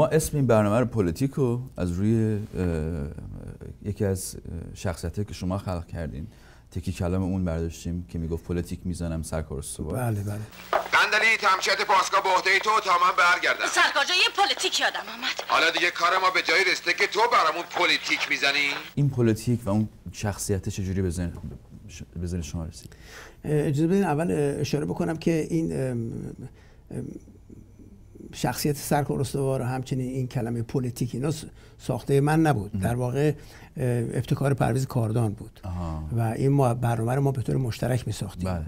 ما اسم این برنامه رو پلیتیکو از روی یکی از شخصیتی که شما خلق کردین تکیه کلام اون برداشتیم که می‌گفت پلیتیک می‌زنم سرکار استوار بله بله. بندلی تمشیت پاسگاه به عهده تو تا من برگردم. سرکار یه پلیتیک یادم آمد. حالا دیگه کار ما به جایی رسیده که تو برامون پلیتیک می‌زنی؟ این پلیتیک و اون شخصیت چجوری به ذهن به ذهن شما رسید؟ اجازه بدین اول اشاره بکنم که این ام، ام، شخصیت سرکار استوار و همچنین این کلمه پلیتیک اینا ساخته من نبود. در واقع ابتکار پرویز کاردان بود. آها. و این ما برنامه رو ما به طور مشترک می ساختیم بله.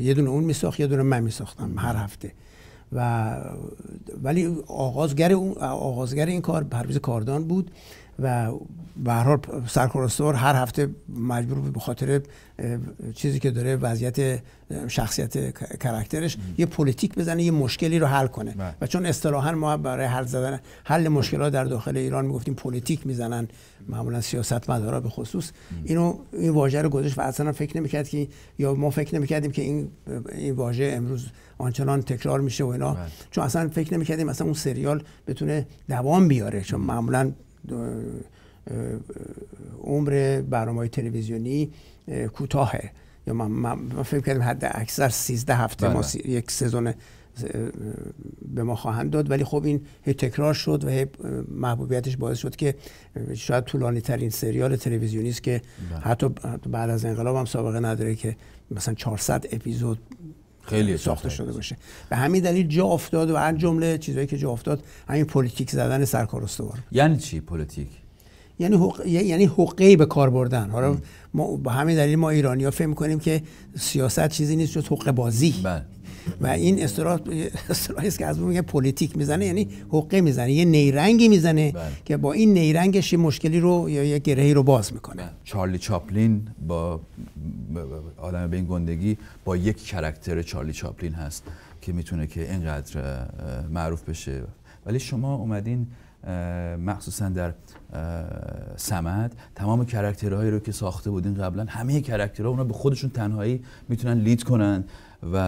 یه دونه اون می ساخت یه دونه من می ساختم هر هفته. و ولی آغازگر اون آغازگر این کار پرویز کاردان بود. و به هر حال هر هفته مجبور بود به خاطر چیزی که داره وضعیت شخصیت character ش یه پلیتیک بزنه یه مشکلی رو حل کنه. بله. و چون اصطلاحا ما برای حل زدن حل مشکلات در داخل ایران می‌گفتیم پلیتیک می‌زنن معمولا سیاست مدارا به خصوص. اینو این واژه رو گذاشت و اصلا فکر نمی‌کرد که یا ما فکر نمی‌کردیم که این این واژه امروز آنچنان تکرار میشه و اینا. بله. چون اصلا فکر نمی‌کردیم اصلا اون سریال بتونه دوام بیاره. چون معمولا عمر برنامه های تلویزیونی اه، کوتاهه یا من, من فکر کردیم حد اکثر 13 هفته بله. ما سی- یک سزون به ما خواهند داد ولی خب این هی تکرار شد و هی محبوبیتش باعث شد که شاید طولانی ترین سریال تلویزیونی است که بله. حتی بعد از انقلاب هم سابقه نداره که مثلا 400 اپیزود خیلی ساخته شده باشه. به همین دلیل جا افتاد و از جمله چیزهایی که جا افتاد همین پلیتیک زدن سرکار استوار. یعنی چی پلیتیک؟ یعنی حق... یعنی حقه به کار بردن. حالا ما با همین دلیل ما ایرانی ها فکر می‌کنیم که سیاست چیزی نیست جز حقه بازی. بله. و این اصطلاح اصطلاحی است که از اون میگه پلیتیک می‌زنه یعنی حقه می‌زنه یه نیرنگی می‌زنه بله. که با این نیرنگش یه مشکلی رو یا یه گرهی رو باز می‌کنه. چارلی چاپلین با آدم به این گندگی با یک character چارلی چاپلین هست که می‌تونه که اینقدر معروف بشه. ولی شما اومدین مخصوصا در سمد تمام character هایی رو که ساخته بودین قبلا همه character ها اونا به خودشون تنهایی می‌تونن lead کنن. و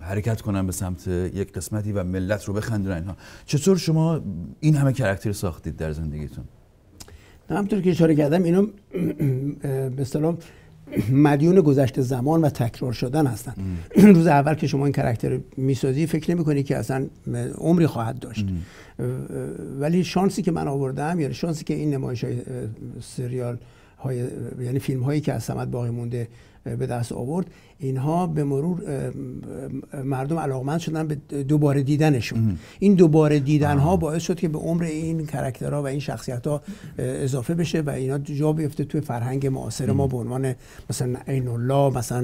حرکت کنن به سمت یک قسمتی و ملت رو بخندونن اینها. چطور شما این همه کرکتر ساختید در زندگیتون؟ همونطور که اشاره کردم اینا به اصطلاح مدیون گذشته زمان و تکرار شدن هستن. روز اول که شما این کرکتر می‌سازی فکر نمی کنی که اصلا عمری خواهد داشت. ولی شانسی که من آوردم یعنی شانسی که این نمایش های سریال های یعنی فیلم هایی که از سمت باقی مونده به دست آورد. اینها به مرور مردم علاقمند شدن به دوباره دیدنشون. این دوباره دیدن ها باعث شد که به عمر این کرکترها و این شخصیت ها اضافه بشه و اینا جا بیفته توی فرهنگ معاصر ما به عنوان مثلا عین الله مثلا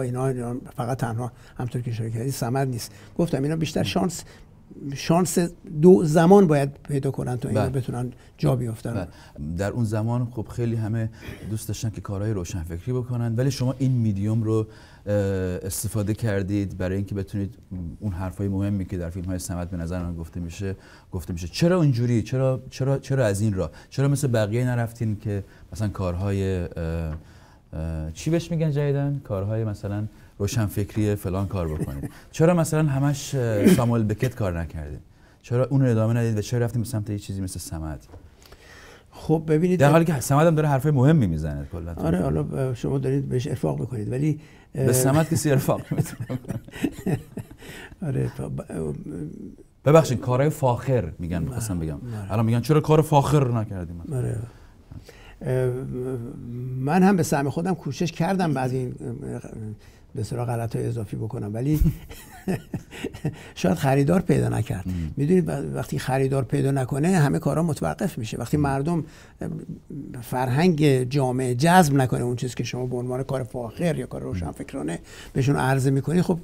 اینا, اینا فقط تنها همطور که اشاره کردی سمد نیست. گفتم اینا بیشتر شانس شانس دو زمان باید پیدا کنن تا اینا بله. بتونن جا بیافتن. بله. در اون زمان خب خیلی همه دوست داشتن که کارهای روشنفکری بکنن ولی شما این میدیوم رو استفاده کردید برای اینکه بتونید اون حرفای مهمی که در فیلم های سمت به نظر من گفته میشه گفته میشه. چرا اونجوری چرا چرا چرا از این راه چرا مثل بقیه نرفتین که مثلا کارهای چی بهش میگن جدیدن کارهای مثلا روشنفکری فلان کار بکنید. چرا مثلا همش ساموئل بکت کار نکردید چرا اون رو ادامه ندید و چرا رفتیم به سمت یه چیزی مثل سمت خب ببینید در حالی که سمت هم داره حرفای مهمی می‌زنه کلا. آره حالا شما دارید بهش ارفاق می‌کنید ولی به سمت کسی ارفاق نمی‌تونه آره ببخشید کارهای فاخر میگن می‌خواستم بگم. الان میگن چرا کار فاخر نکردیم؟ آره. من هم به سهم خودم کوشش کردم بعضی این به صورت غلط های اضافی بکنم. ولی شاید خریدار پیدا نکرد. می‌دونید وقتی خریدار پیدا نکنه همه کارا متوقف میشه. وقتی مردم فرهنگ جامعه جذب نکنه اون چیزی که شما به عنوان کار فاخر یا کار روشنفکرانه بهشون عرضه می‌کنی خب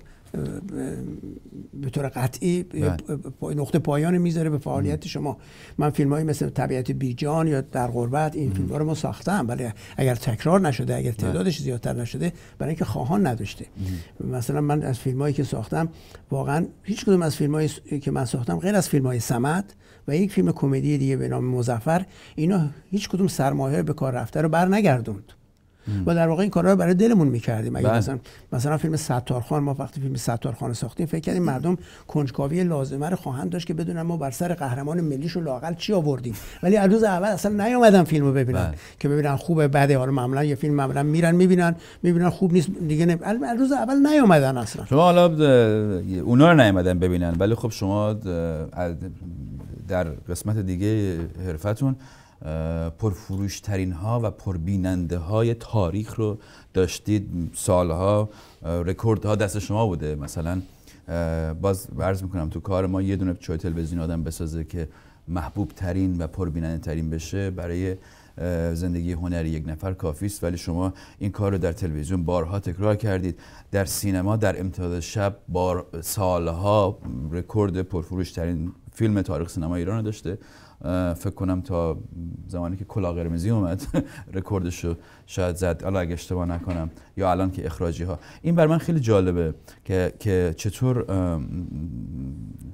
به طور قطعی بله. نقطه پایان می‌ذاره به فعالیت شما. من فیلم های مثل طبیعت بیجان یا در غربت این فیلم ها رو ما ساختم ولی اگر تکرار نشده اگر تعدادش زیادتر نشده برای اینکه خواهان نداشته. مثلا من از فیلم هایی که ساختم واقعا هیچ کدوم از فیلم هایی که من ساختم غیر از فیلم های سمت و یک فیلم کمدی دیگه به نام مزفر اینا هیچ کدوم سرمایه به کار رفته رو بر نگردوند و در واقع این کارا رو برای دلمون می‌کردیم. اگه بله. مثلا مثلا فیلم ستارخان ما وقتی فیلم ستارخان ساختیم فکر کردیم مردم کنجکاوی لازمه رو خواهند داشت که بدونن ما بر سر قهرمان ملیش و لاقل چی آوردیم. ولی از روز اول اصلا نیومدن فیلمو ببینن. بله. که ببینن خوبه بده. حالا معمولا یه فیلم معمولا میرن می‌بینن. می‌بینن خوب نیست دیگه نه از روز اول نیومدن اصلا. شما حالا اونا رو نیومدن ببینن. ولی خب شما در قسمت دیگه حرفتون پرفروش ترین ها و پربیننده های تاریخ رو داشتید. سالها رکورد ها دست شما بوده. مثلا باز عرض می‌کنم تو کار ما یه دونه چای تلویزیون آدم بسازه که محبوب ترین و پربیننده ترین بشه برای زندگی هنری یک نفر کافی است. ولی شما این کار رو در تلویزیون بارها تکرار کردید. در سینما در امتداد شب بار سالها رکورد پرفروش ترین فیلم تاریخ سینما ایران رو داشته. فکر کنم تا زمانی که کلاه قرمزی اومد رکوردش رو شاید زد. حالا اگه اشتباه نکنم. یا الان که اخراجی ها این برای من خیلی جالبه که که چطور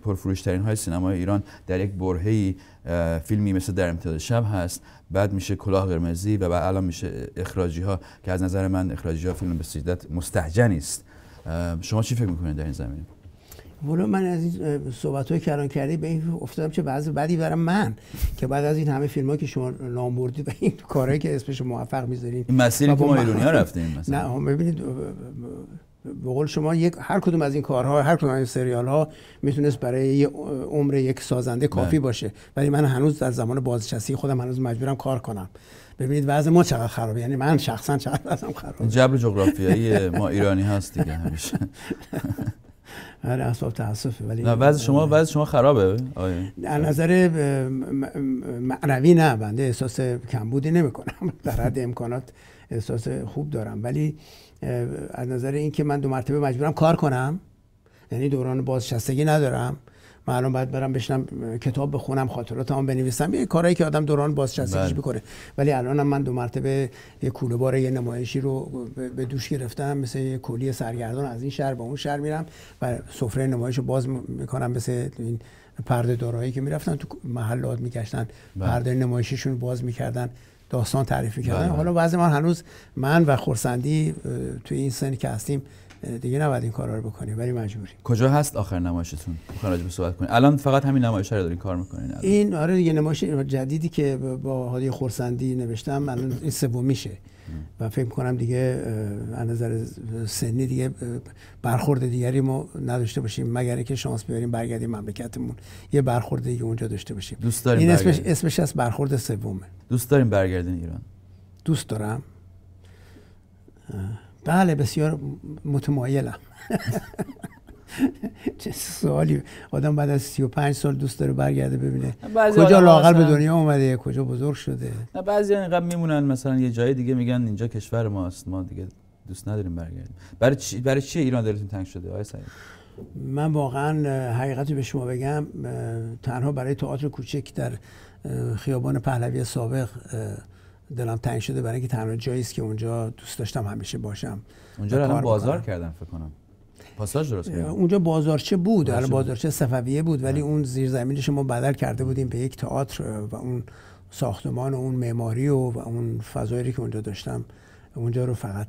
پرفروش ترین های سینما ایران در یک برهه‌ای اه، فیلمی مثل در امتداد شب هست. بعد میشه کلاه قرمزی و بعد الان میشه اخراجی ها که از نظر من اخراجی ها فیلم به شدت مستهجنی است شما چی فکر می‌کنید در این زمینه؟ ولو من از این صحبت های کلان کردی به این افتادم چه بعضی بدی برم من که بعد از این همه فیلم که شما نام بردید و این کارهایی که اسمش موفق می‌ذارین. این مسیری که ما ایرانی ها رفتیم مثلا. نه ببینید به قول شما یک هر کدوم از این کارها هر کدوم از این سریال ها می‌تونست برای یه عمر یک سازنده کافی بله. باشه. ولی من هنوز در زمان بازنشستی خودم هنوز مجبورم کار کنم. ببینید وضع ما چقدر خرابه. یعنی من شخصا چقدر وضعم خرابه. جبر جغرافیایی ما ایرانی هست دیگه همیشه. آره اسباب تاسفه ولی نه وضع شما وضع شما خرابه. آیه در نظر معنوی نه بنده احساس کمبودی نمی کنم در حد امکانات احساس خوب دارم. ولی از نظر اینکه من دو مرتبه مجبورم کار کنم یعنی دوران بازنشستگی ندارم. من الان باید برم بشنم کتاب بخونم خاطراتم بنویسم. یه کارهایی که آدم دوران بازنشستگیش بله. می‌کنه. ولی الانم من دو مرتبه یه کوله بار یه نمایشی رو به- دوش گرفتم. مثل یه کلی سرگردان از این شهر به اون شهر میرم و سفره نمایش رو باز می‌کنم مثل این پرده دارایی که می‌رفتن. تو محلات میگشتن. بله. پرده نمایشیشون باز می‌کردن. داستان تعریف می‌کردن. بله،. حالا بعضی ما هنوز من و خورسندی توی این سنی که هستیم دیگه نباید این کارا رو بکنیم ولی مجبوریم. کجا هست آخر نمایشتون؟ می‌خوان راجع صحبت کنین الان فقط همین نمایش رو دارین کار می‌کنین الان. این آره دیگه نمایش جدیدی که با هادی خورسندی نوشتم الان این سومیشه. و فکر کنم دیگه از نظر سنی دیگه برخورد دیگری ما نداشته باشیم مگر اینکه شانس بیاریم برگردیم مملکتمون. یه برخورد دیگه اونجا داشته باشیم. دوست داریم این اسمش برگردیم. اسمش از برخورد سومه. دوست داریم برگردین ایران. دوست دارم. اه، بله بسیار متمایلم. چه سوالی. آدم بعد از 35 سال دوست داره برگرده ببینه کجا لاقل به دنیا اومده کجا بزرگ شده. نه بعضی اینقدر میمونن مثلا یه جای دیگه میگن اینجا کشور ماست ما دیگه دوست نداریم برگردیم. برای چی برای چی ایران دلتون تنگ شده آقای سعید؟ من واقعا حقیقتی به شما بگم تنها برای تئاتر کوچک در خیابان پهلوی سابق دلم تنگ شده برای اینکه تنها جایی است که اونجا دوست داشتم همیشه باشم اونجا رو بازار بکنم. کردن فکر کنم. پاساژ درست کردن اونجا بازارچه بود. الان. بازارچه صفویه بود ولی اون زیرزمینش ما بدل کرده بودیم به یک تئاتر و اون ساختمان و اون معماری و, و اون فضایی که اونجا داشتم اونجا رو فقط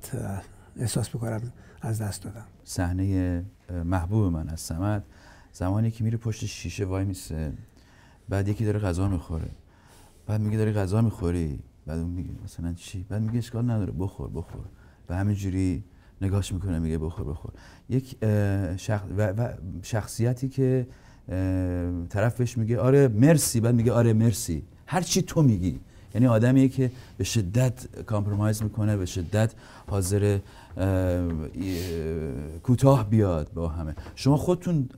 احساس می‌کنم از دست دادم. صحنه محبوب من از سمت زمانی که میره پشت شیشه وای میسه. بعد یکی داره غذا می‌خوره. بعد میگه داری غذا می‌خوری. بعد اون میگه مثلا چی؟ بعد میگه اشکال نداره بخور بخور. و همینجوری نگاش می‌کنه میگه بخور بخور. یک اه، شخ... و... و شخصیتی که اه، طرف بهش میگه آره مرسی. بعد میگه آره مرسی. هر چی تو میگی. یعنی آدمیه که به شدت compromise می‌کنه به شدت حاضر کوتاه بیاد با همه. شما خودتون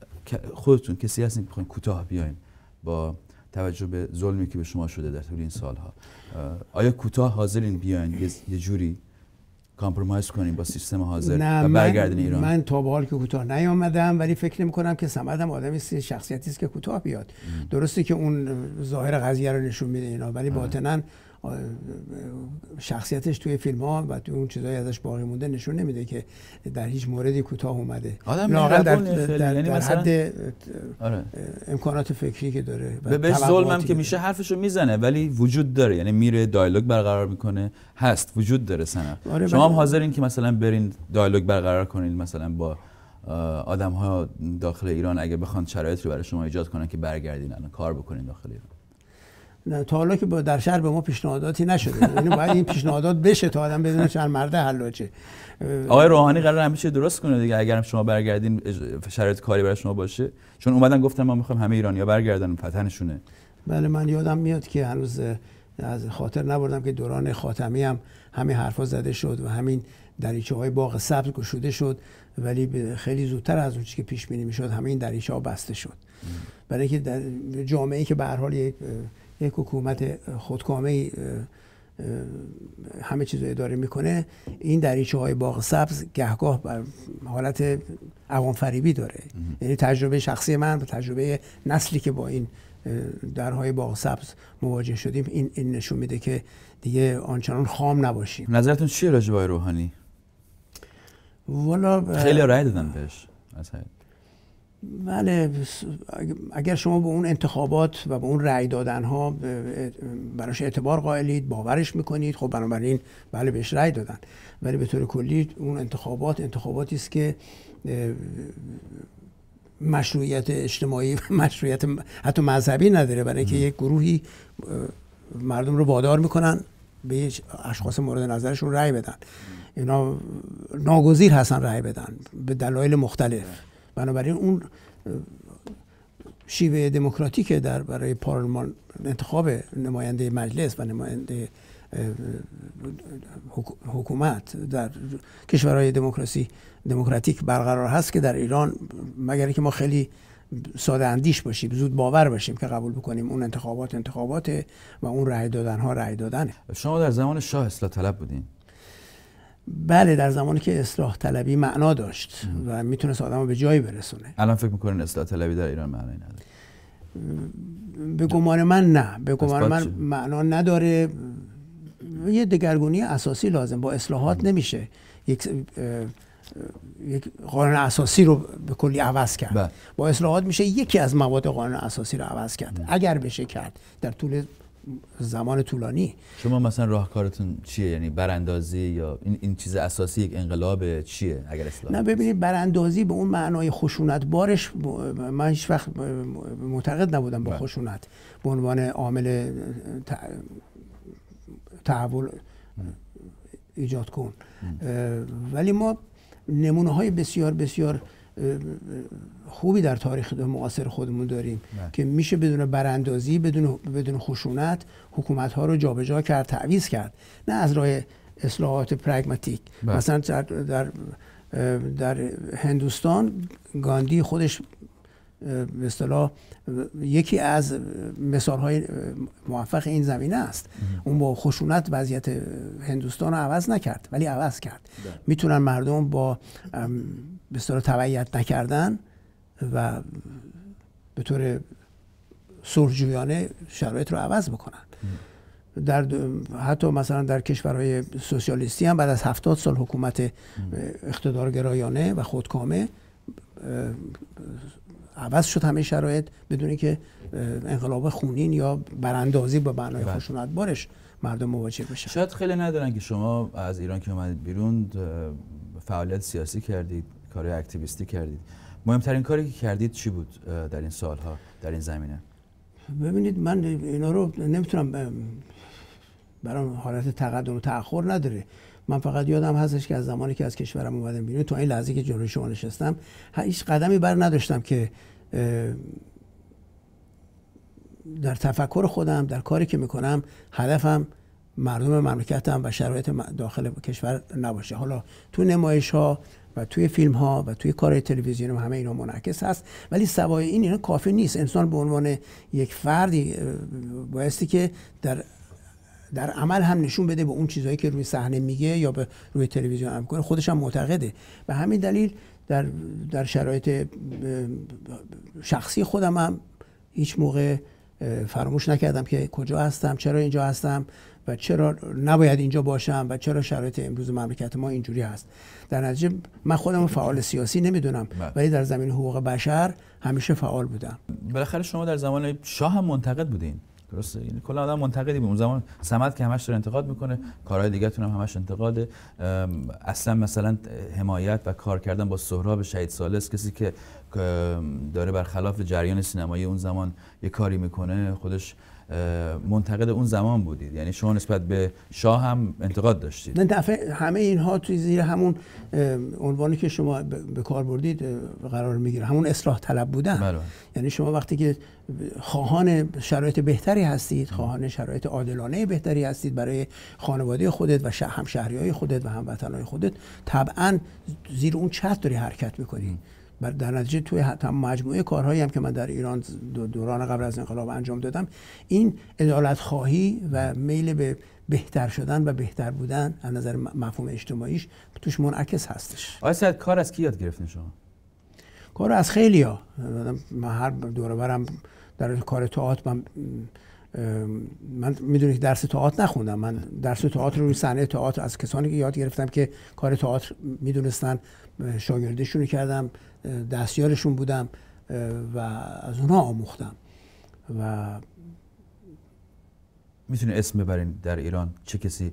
خودتون کسی هستین که کوتاه بیاین با توجه به ظلمی که به شما شده در طول این سالها. آیا کوتاه حاضرین بیاین؟ یه- جوری compromise کنین با سیستم حاضرین و برگردین ایران. من تا به حال که کوتاه نیامدم ولی فکر نمی کنم که سمدم آدمی است شخصیتی است که کوتاه بیاد. درسته که اون ظاهر قضیه رو نشون میده اینا ولی باطنا شخصیتش توی فیلم ها و توی اون چیزایی ازش باقی مونده نشون نمیده که در هیچ موردی کوتاه اومده. آدم در, خیلی. در, یعنی در مثلا- حد آره. امکانات فکری که داره به بهش ظلمم که. میشه حرفشو می‌زنه ولی وجود داره. یعنی میره دایلوگ برقرار می‌کنه. هست وجود داره سنه آره، شما هم حاضرین که مثلا برین دایلوگ برقرار کنین مثلا با آدم ها داخل ایران اگه بخوان شرایط رو برای شما ایجاد کنن که برگردین الان کار بکنین داخل ایران. تا حالا که با در شهر به ما پیشنهاداتی نشده. یعنی باید این پیشنهادات بشه تا آدم بدونه چند مرده حلاجه. آقای روحانی قرار همیشه درست کنه دیگه اگرم شما برگردین شرایط کاری برای شما باشه. چون اومدن گفتن ما می‌خوایم همه ایرانیا برگردن وطنشونه بله من یادم میاد که هنوز از خاطر نبردم که دوران خاتمی هم همین حرفا زده شد و همین دریچه های باغ سبز گشوده شد ولی خیلی زودتر از اون چیزی که پیش بینی می‌شد همه این دریچه ها بسته شد. برای اینکه در جامعه ای که به هر حال یک یک حکومت خودکامه همه چیز رو اداره می‌کنه. این دریچه های باغ سبز گهگاه بر حالت عوام فریبی داره یعنی تجربه شخصی من و تجربه نسلی که با این درهای باغ سبز مواجه شدیم این, این نشون میده که دیگه آنچنان خام نباشیم. نظرتون چیه آقای روحانی؟ والا خیلی رأی دادن بهش از. بله اگر شما به اون انتخابات و به اون رأی دادن ها براش اعتبار قائلید باورش می‌کنید خب بنابراین بله بهش رأی دادن. ولی به طور کلی اون انتخابات انتخاباتی است که مشروعیت اجتماعی و مشروعیت حتی مذهبی نداره. برای اینکه یک گروهی مردم رو وادار می‌کنن به اشخاص مورد نظرشون رأی بدن. اینا ناگزیر هستن رأی بدن به دلایل مختلف. بنابراین اون شیوه دموکراتیک در برای پارلمان انتخاب نماینده مجلس و نماینده حکومت در کشورهای دموکراسی دموکراتیک برقرار هست که در ایران مگر اینکه ما خیلی ساده اندیش باشیم زود باور باشیم که قبول بکنیم اون انتخابات انتخابات و اون رأی دادن ها رأی دادنه. شما در زمان شاه اصلاح طلب بودین. بله در زمانی که اصلاح طلبی معنا داشت و می‌تونست آدم رو به جایی برسونه. الان فکر می‌کنین اصلاح طلبی در ایران معنی نداره؟ به گمان من نه. به گمان من؟ معنا نداره. یه دگرگونی اساسی لازم. با اصلاحات نمیشه یک یک قانون اساسی رو به کلی عوض کرد. بله. با اصلاحات میشه یکی از مواد قانون اساسی رو عوض کرد. اگر بشه کرد در طول زمان طولانی. شما مثلا راهکارتون چیه؟ یعنی براندازی یا این این چیز اساسی یک انقلاب چیه اگر اصلاح نه ببینید براندازی به اون معنای خشونت بارش من هیچ وقت معتقد نبودم با بله. خشونت. به عنوان عامل تحول ایجاد کن. ولی ما نمونه های بسیار بسیار خوبی در تاریخ معاصر خودمون داریم بله. که میشه بدون براندازی بدون بدون خشونت حکومت ها رو جابجا کرد تعویض کرد. نه از راه اصلاحات پرگماتیک. بله. مثلا در, در در هندوستان گاندی خودش به اصطلاح یکی از مثال های موفق این زمینه است. اون با خشونت وضعیت هندوستان رو عوض نکرد ولی عوض کرد. می‌تونن مردم با به اصطلاح تبعیت نکردن و به طور صلحجویانه شرایط رو عوض بکنن. در حتی مثلا در کشورهای سوسیالیستی هم بعد از هفتاد سال حکومت اقتدارگرایانه و خودکامه عوض شد همه شرایط بدون که انقلاب خونین یا براندازی با معنای بله. خشونت بارش مردم مواجه بشن. شاید خیلی ندارن که شما از ایران که اومدید بیرون فعالیت سیاسی کردید. کارهای اکتیویستی کردید. مهمترین کاری که کردید چی بود در این سالها در این زمینه؟ ببینید من اینا رو نمی‌تونم ام، برام حالت تقدم و تأخر نداره. من فقط یادم هستش که از زمانی که از کشورم اومدم بیرون تا این لحظه که جلوی شما نشستم هیچ قدمی بر نداشتم که در تفکر خودم در کاری که می‌کنم هدفم مردم مملکتم و شرایط داخل کشور نباشه. حالا تو نمایش ها و توی فیلم ها و توی کار تلویزیون هم همه اینا منعکس هست. ولی سوای این اینا کافی نیست. انسان به عنوان یک فردی بایستی که در در عمل هم نشون بده به اون چیزهایی که روی صحنه میگه یا به روی تلویزیون هم می‌کنه. خودش هم معتقده. به همین دلیل در در شرایط شخصی خودم هم هیچ موقع فراموش نکردم که کجا هستم چرا اینجا هستم. و چرا نباید اینجا باشم و چرا شرایط امروز مملکت ما اینجوری هست. در نتیجه من خودم فعال سیاسی نمی‌دونم بله. ولی در زمین حقوق بشر همیشه فعال بودم. بالاخره شما در زمان شاه هم منتقد بودین. درسته؟ یعنی کلا آدم منتقدی بود. اون زمان سمت که همش داره انتقاد می‌کنه کارهای دیگه هم همش انتقاده. اصلا مثلا حمایت و کار کردن با سهراب شهید سالس کسی که داره برخلاف جریان سینمایی اون زمان یه کاری می‌کنه خودش منتقد اون زمان بودید. یعنی شما نسبت به شاه هم انتقاد داشتید. نه دفعه همه اینها توی زیر همون عنوانی که شما به کار بردید قرار می‌گیره. همون اصلاح طلب بودن. بله. یعنی شما وقتی که خواهان شرایط بهتری هستید خواهان شرایط عادلانه بهتری هستید برای خانواده خودت و هم های خودت و هموطنهای خودت طبعا زیر اون چتر داری حرکت می‌کنی. بر در نتیجه توی حتی مجموعه کارهایی هم که من در ایران دو- دوران قبل از انقلاب انجام دادم این عدالت خواهی و میل به بهتر شدن و بهتر بودن از نظر مفهوم اجتماعیش توش منعکس هستش. سعید کار از کی یاد گرفتین شما؟ کار از خیلی ها من هر دوره برم در کار تئاتر من من می‌دونید درس تئاتر نخوندم. من درس تئاتر رو روی صحنه تئاتر از کسانی که یاد گرفتم که کار تئاتر می‌دونستن شاگردشون کردم دستیارشون بودم و از اونها آموختم. و می‌تونه اسم ببرین در ایران؟ چه کسی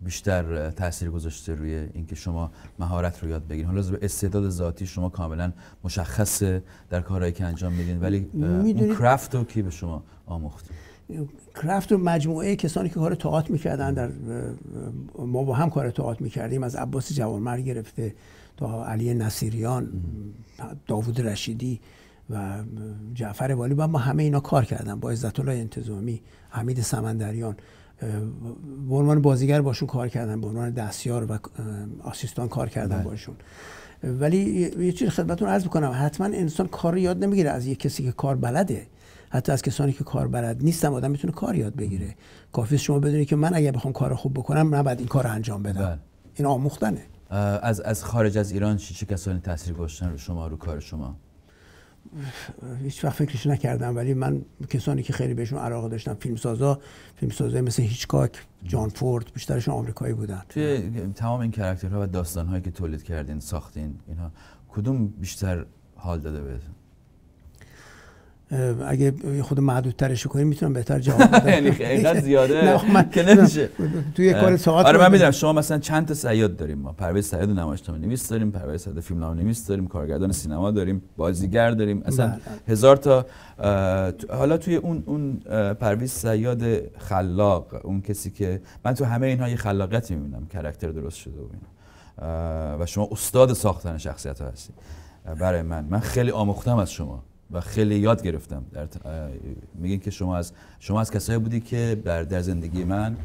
بیشتر تاثیر گذاشته روی اینکه شما مهارت رو یاد بگیرین؟ حالا استعداد ذاتی شما کاملا مشخصه در کارهایی که انجام میدین ولی اه، اون کرافت رو کی به شما آموخت کرافت رو مجموعه کسانی که کار تئاتر می‌کردن در ما با هم کار تئاتر می‌کردیم. از عباس جوانمرد گرفته تا علی نصیریان داوود رشیدی و جعفر والی. با ما همه اینا کار کردن. با عزت الله انتظامی حمید سمندریان به عنوان بازیگر باشون کار کردن. به عنوان دستیار و آسیستان کار کردن باشون. ولی یه چیز خدمتتون عرض بکنم. حتما انسان کار رو یاد نمی‌گیره از یک کسی که کار بلده. حتی از کسانی که کار بلد نیستم آدم می‌تونه کار یاد بگیره. کافی شما بدونید که من اگر بخوام کار خوب بکنم نباید این کار رو انجام بدم. بله. این آموختنه. از از خارج از ایران چه چه کسانی تاثیر گذاشتن رو شما رو کار شما؟ هیچ وقت فکرش نکردم ولی من کسانی که خیلی بهشون علاقه داشتم فیلمسازا فیلمسازای مثل هیچکاک جان فورد بیشترشون آمریکایی بودن. توی تمام این کاراکترها و داستانهایی که تولید کردین ساختین اینها کدوم بیشتر حال داده بهتون؟ اگه خود محدودترش کنیم می‌تونم بهتر جواب بدم. یعنی اینقدر زیاده. من- که نمیشه. توی کار ساعت آره من می‌دونم. شما مثلا چند تا صیاد داریم ما؟ پرویز صیاد نمایشنامه نویس داریم پرویز صیاد فیلمنامه نویس داریم کارگردان سینما داریم بازیگر داریم. اصلا بله. هزار تا حالا توی اون اون پرویز صیاد خلاق اون کسی که من تو همه اینها یه خلاقیتی می‌بینم. کرکتر درست شده و و شما استاد ساختن شخصیت ها هستی برای من. من خیلی آموختم از شما. و خیلی یاد گرفتم در میگین که شما از شما از کسایی بودی که در در زندگی من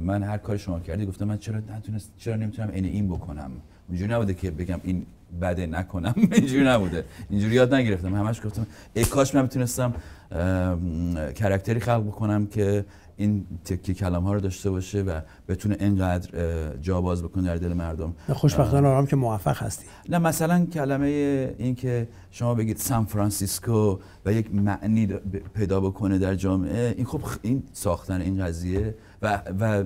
من هر کاری شما کردی گفتم من چرا نتونست چرا نمی‌تونم این این بکنم؟ اونجوری نبوده که بگم این بده نکنم. اینجوری نبوده. اینجوری یاد نگرفتم. همش گفتم ای کاش من می‌تونستم character ی خلق بکنم که این تکیه کلام ها رو داشته باشه و بتونه اینقدر جا باز بکنه در دل مردم. خوشبختانه آرام که موفق هستی. نه مثلا کلمه این که شما بگید سان فرانسیسکو و یک معنی پیدا بکنه در جامعه این خب این ساختن این قضیه و و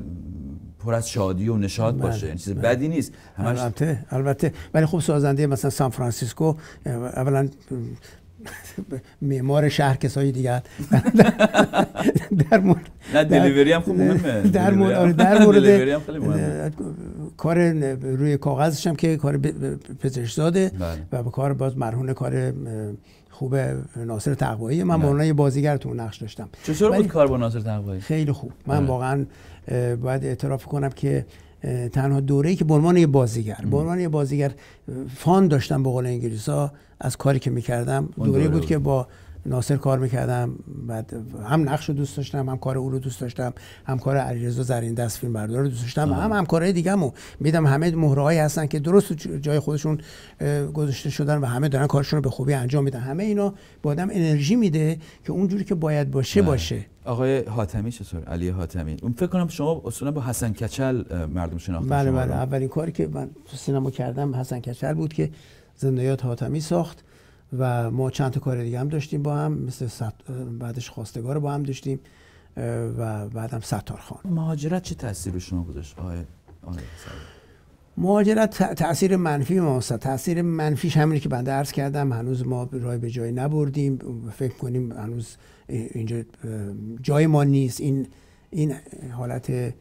پر از شادی و نشاط بله، باشه این چیز بله. بدی نیست. همش البته البته. ولی خب سازنده مثلا سان فرانسیسکو اولا معمار شهر کسایی دیگر در مورد نه دلیوری هم خب مهمه. در مورد در هم خیلی مورد کار روی کاغذش هم که کار پزشکزاده بله. و به کار باز مرهون کار خوب ناصر تقوایی. من به بله. یه بازیگر تو نقش داشتم. چطور بود کار با ناصر تقوایی؟ خیلی خوب. من بله. واقعا باید اعتراف کنم که تنها دوره‌ای که به عنوان یه بازیگر به عنوان یه بازیگر فان داشتم به قول انگلیسا از کاری که می‌کردم دوره بود. که با ناصر کار می‌کردم بعد هم نقش رو دوست داشتم هم کار او رو دوست داشتم هم کار علیرضا زرین دست فیلم بردار رو دوست داشتم هم هم کارهای دیگه‌مو میدم همه مهرهایی هستن که درست جای خودشون گذاشته شدن و همه دارن کارشون رو به خوبی انجام میدن. همه اینا به آدم انرژی میده که اونجوری که باید باشه بله. باشه. آقای حاتمی چطور؟ علی حاتمی. اون فکر کنم شما اصولا با حسن کچل مردم شناختن بله بله. اولین کاری که من تو سینما کردم حسن کچل بود که زندیات حاتمی ساخت. و ما چند تا کار دیگه هم داشتیم با هم مثل ست- بعدش خواستگار با هم داشتیم و بعدم ستار خان. مهاجرت چه تاثیر رو شما گذاشت؟ آقای سعید؟ مهاجرت تاثیر منفی ما تاثیر منفیش همینه که بنده عرض کردم هنوز ما رای به جای نبردیم. فکر کنیم هنوز اینجا جای ما نیست. این این حالت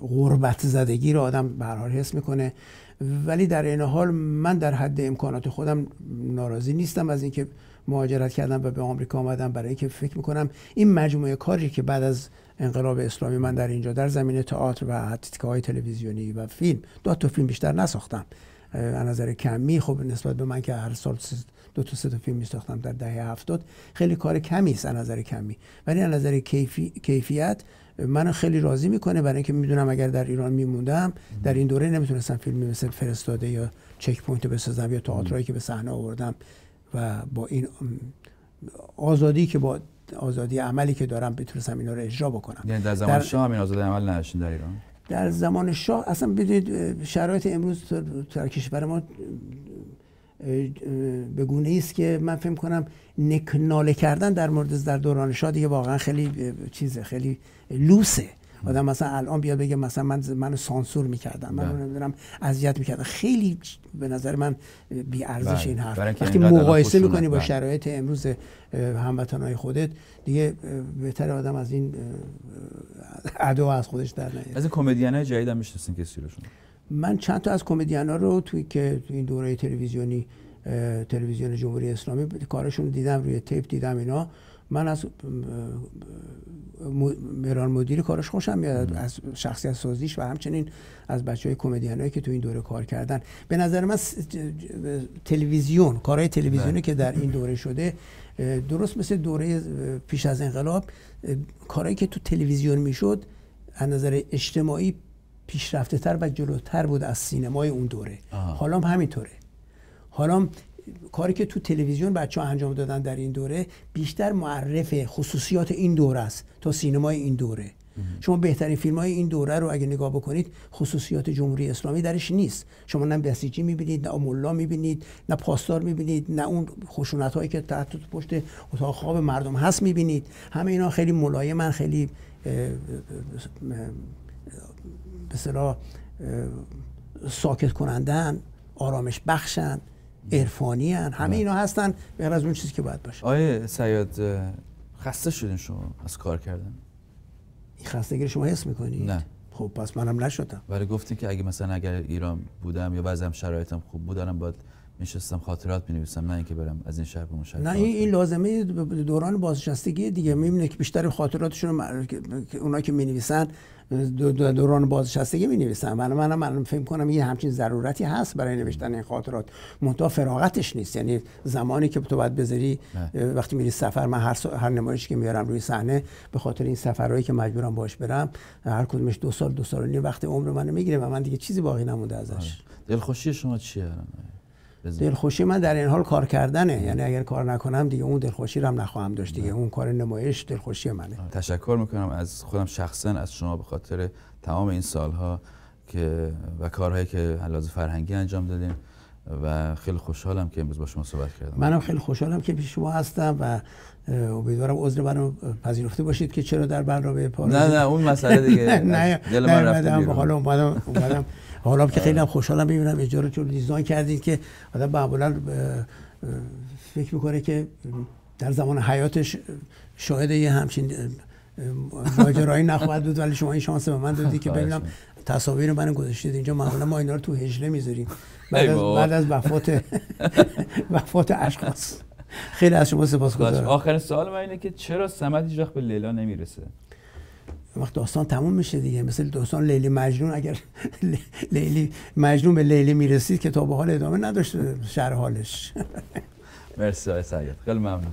غربت زدگی رو آدم به حال حس می‌کنه. ولی در این حال من در حد امکانات خودم ناراضی نیستم از اینکه مهاجرت کردم و به آمریکا آمدم. برای اینکه فکر می‌کنم این مجموعه کاری که بعد از انقلاب اسلامی من در اینجا در زمینه تئاتر و تیکه های تلویزیونی و فیلم دو تا فیلم بیشتر نساختم. از نظر کمی خب نسبت به من که هر سال دو تا سه تا فیلم میساختم در دهه هفتاد. خیلی کار کمی است از نظر کمی. ولی از نظر کیفی، کیفیت منو خیلی راضی می‌کنه برای اینکه می‌دونم اگر در ایران میموندم در این دوره نمی‌تونستم فیلمی مثل فرستاده یا Checkpoint بسازم یا تئاترایی که به صحنه آوردم و با این آزادی که با آزادی عملی که دارم بتونستم اینا رو اجرا بکنم. یعنی در زمان در شاه همین آزادی عمل نداشتین در ایران؟ در زمان شاه اصلا بدونید شرایط امروز در کشور ما به گونه است که من فکر کنم نکناله کردن در مورد در دوران شاه دیگه واقعا خیلی چیزه خیلی لوسه آدم مثلا الان بیاد بگه مثلا من منو سانسور می‌کردم من بله. نمی‌دونم اذیت می‌کردم خیلی به نظر من بی ارزش بله. این حرف وقتی مقایسه می‌کنی با بله. شرایط امروز هموطنهای خودت دیگه بهتر آدم از این ادو از خودش در نیاد از این کمدین جدید هم می‌شناسین کسی رو من چند تا از کمدین ها رو توی که توی این دوره تلویزیونی تلویزیون جمهوری اسلامی کارشون دیدم روی تیپ دیدم اینا. من از میران مدیری کارش خوشم میاد از شخصیت سازیش و همچنین از بچه های کمدین که تو این دوره کار کردن. به نظر من تلویزیون کارهای تلویزیونی بله. که در این دوره شده درست مثل دوره پیش از انقلاب کارهایی که تو تلویزیون می‌شد از نظر اجتماعی پیشرفته تر و جلوتر بود از سینمای اون دوره. حالا هم همینطوره. حالا کاری که تو تلویزیون بچه ها انجام دادن در این دوره بیشتر معرف خصوصیات این دوره است تا سینمای این دوره. شما بهترین فیلم های این دوره رو اگه نگاه بکنید خصوصیات جمهوری اسلامی درش نیست. شما نه بسیجی می‌بینید نه ملا می‌بینید نه پاسدار می‌بینید نه اون خشونت هایی که تحت پشت اتاق خواب مردم هست می‌بینید. همه اینا خیلی ملایمن خیلی به ساکت کنندن آرامش بخشن عرفانی هن. همه بله. اینا هستن غیر از اون چیزی که باید باشه آیه سیاد خسته شدین شما از کار کردن این خستگی شما حس می‌کنید نه خب پس منم نشدم ولی گفتین که اگه مثلا اگر ایران بودم یا وضعم شرایطم خوب بودم باید میشستم خاطرات می نویسم نه اینکه برم از این شهر به اون شهر نه این, این لازمه دوران بازنشستگی دیگه. می‌بینه که بیشتر خاطراتشون اونا که می نویسن دوران بازنشستگی می نویسن من منم من فکر کنم یه همچین ضرورتی هست برای نوشتن این خاطرات. منتها فراغتش نیست. یعنی زمانی که تو باید بذاری وقتی میری سفر من هر هر نمایشی که میارم روی صحنه به خاطر این سفرهایی که مجبورم باش برم هر کدومش دو سال دو سال و نیم وقت عمر منو می‌گیره و من دیگه چیزی باقی نمونده ازش. آره. دلخوشی شما چیه؟ دلخوشی من در این حال کار کردنه. یعنی اگر کار نکنم دیگه اون دلخوشی رو هم نخواهم داشت دیگه. اون کار نمایش دلخوشی منه. تشکر می‌کنم از خودم شخصا از شما به خاطر تمام این سالها که و کارهایی که لازم فرهنگی انجام دادیم و خیلی خوشحالم که امروز با شما صحبت کردم. منم خیلی خوشحالم که پیش شما هستم و امیدوارم عذر منو پذیرفته باشید که چرا در برنامه پارو نه نه اون مسئله دیگه. نه دل من رفته حالا اومدم اومدم. حالا که خیلی هم خوشحالم ببینم اجاره رو دیزاین کردید که آدم معمولا فکر می‌کنه که در زمان حیاتش شاهد یه همچین ماجرایی نخواهد بود ولی شما این شانس به من دادید که ببینم تصاویر من گذاشتید اینجا معمولا ما اینا رو تو هجله می‌ذاریم. بعد از بعد از وفات وفات اشخاص. خیلی از شما سپاسگزارم. آخرین سوال من اینه که چرا سمت هیچ به لیلا نمی‌رسه؟ وقت داستان تموم میشه دیگه. مثل داستان لیلی مجنون اگر لیلی مجنون به لیلی می‌رسید که تا به حال ادامه نداشت شهر حالش. مرسی آقای سید خیلی ممنون.